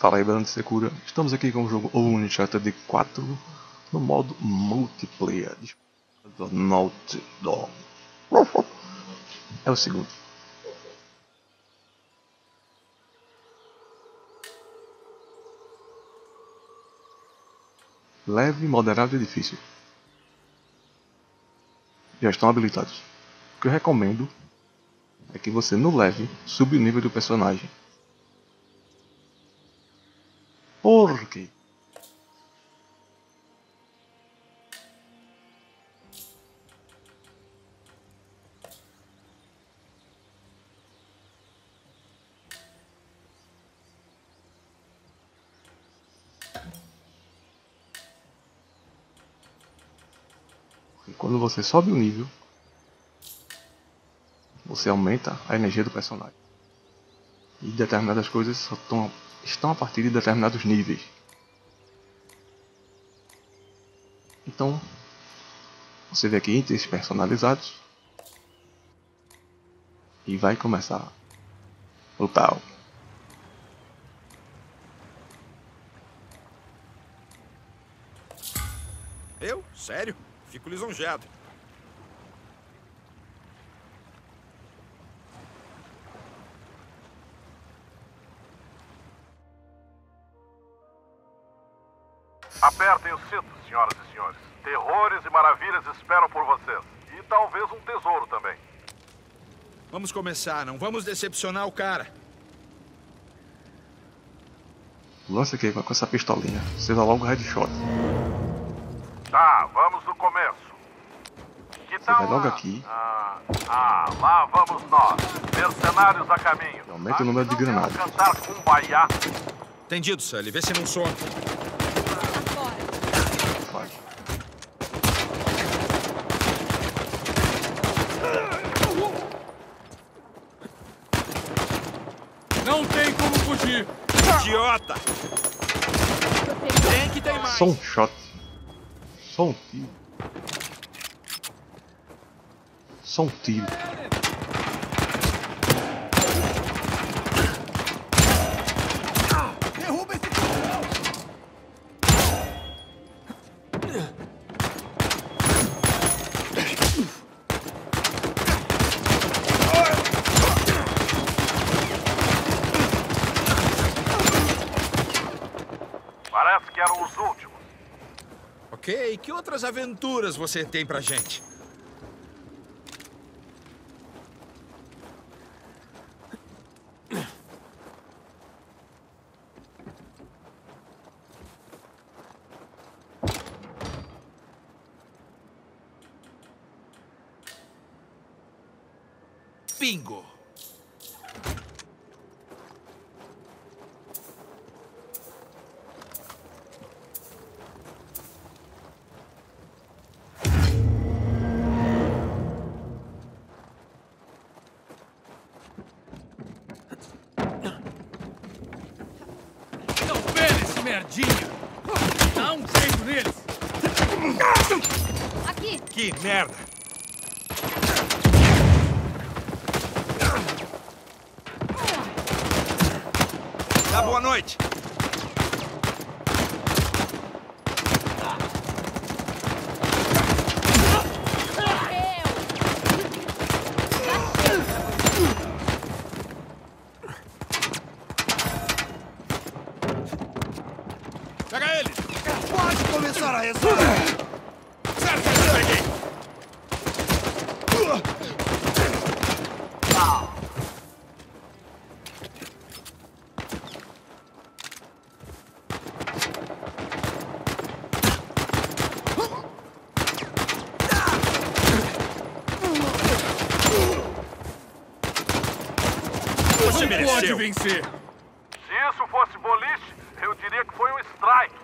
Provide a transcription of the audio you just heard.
Fala aí, Brando Secura. Estamos aqui com o jogo Uncharted 4 no modo multiplayer. Do Naughty Dog. É o segundo. Leve, moderado e difícil. Já estão habilitados. O que eu recomendo é que você no leve suba o nível do personagem Por quê? E quando você sobe o nível, você aumenta a energia do personagem. E determinadas coisas só estão estão a partir de determinados níveis. Então, você vê aqui itens personalizados e vai começar o tal. Eu? Sério? Fico lisonjeado. Apertem os cintos, senhoras e senhores. Terrores e maravilhas esperam por vocês. E talvez um tesouro também. Vamos começar, não vamos decepcionar o cara. Lança aqui com essa pistolinha. Dá logo headshot. Tá, vamos do começo. Que Você tal vai logo aqui. Ah, ah, lá vamos nós. Mercenários a caminho. Aumenta o número de granadas. Entendido, Sully. Vê se não some. Vai. Não tem fugir. Idiota! Tem que tem mais. Só um shot. Só um tiro. Só um tiro. Derruba esse Ok, que outras aventuras você tem pra gente? Bingo! Merdinha. Dá um jeito neles. Aqui! Que merda! Dá boa noite. Pega eles. Pode começar a rezar. Certo, peguei. Você Não pode mereceu. vencer. Se isso fosse boliche, que foi um strike.